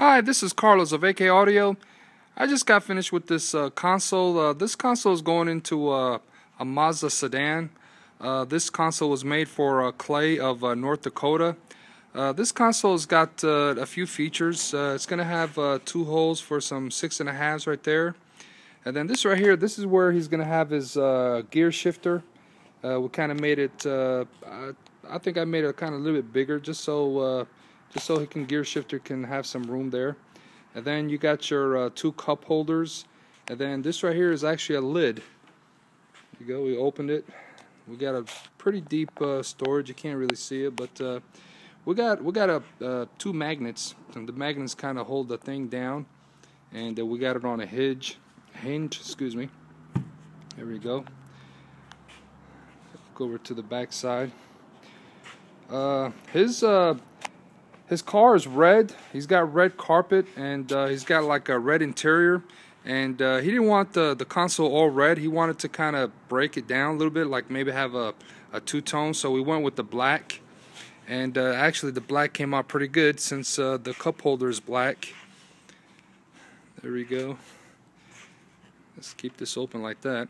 Hi, this is Carlos of AK Audio. I just got finished with this uh, console. Uh, this console is going into uh, a Mazda sedan. Uh, this console was made for uh, Clay of uh, North Dakota. this console's got a few features. it's going to have two holes for some six and a halves right there. And then this right here, this is where he's going to have his gear shifter. we kind of made it, I, I, think I made it kind of a little bit bigger just so just so he can gear shifter can have some room there. And then you got your uh, two cup holders. And then this right here is actually a lid. You go we opened it. We got a pretty deep uh, storage. You can't really see it but uh, we got we got a uh, two magnets. And the magnets kind of hold the thing down. And uh, we got it on a hinge hinge excuse me. There we go. Go over to the back side. Uh, his his car is red. He's got red carpet and uh, he's got like a red interior. And uh, he didn't want the, the console all red. He wanted to kind of break it down a little bit, like maybe have a, a two tone. So we went with the black. And uh, actually, the black came out pretty good since uh, the cup holder is black. There we go. Let's keep this open like that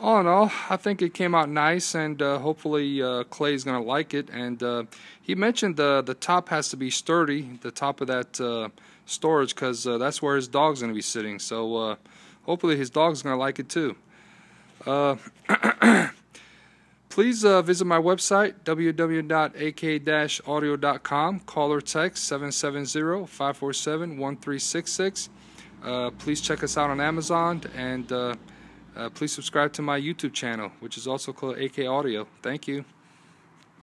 all in all, I think it came out nice, and uh, hopefully uh, Clay's gonna like it. And uh, he mentioned the the top has to be sturdy, the top of that uh, storage, because uh, that's where his dog's gonna be sitting. So uh, hopefully his dog's gonna like it too. please visit my website www.ak-audio.com. Call or text 770-547-1366. please check us out on Amazon and. Uh, please subscribe to my YouTube channel, which is also called AK Audio. Thank you.